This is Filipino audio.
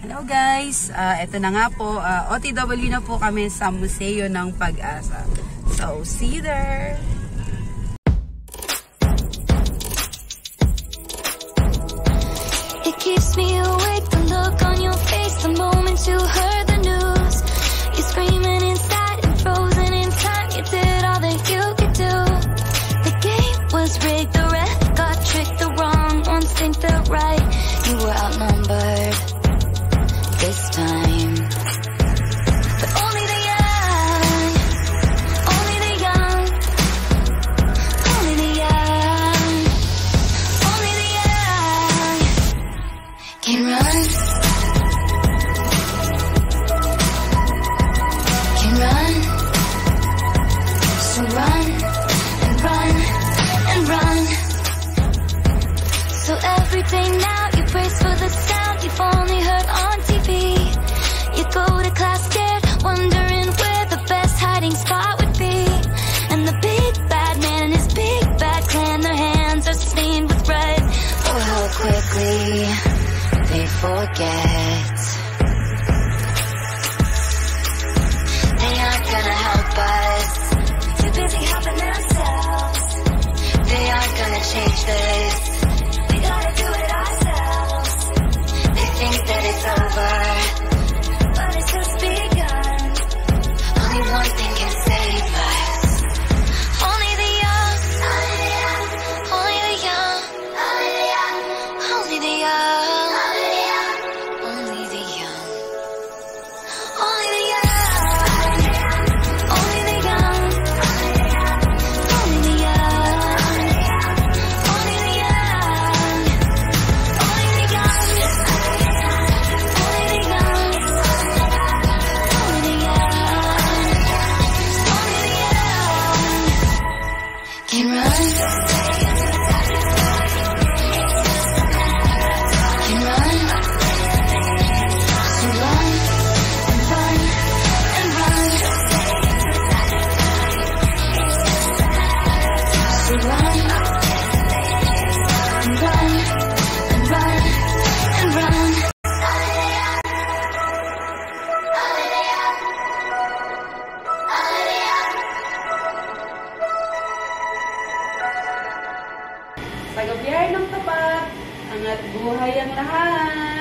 Hello guys, ah, uh, ito na nga po, ah, uh, OTW na po kami sa Museo ng Pag-asa. So, see you there! It keeps me away Can run. Can run. So run and run and run. So every day now you brace for the sun. forget. tagabiyahe ng tapat, angat buhay ang lahat.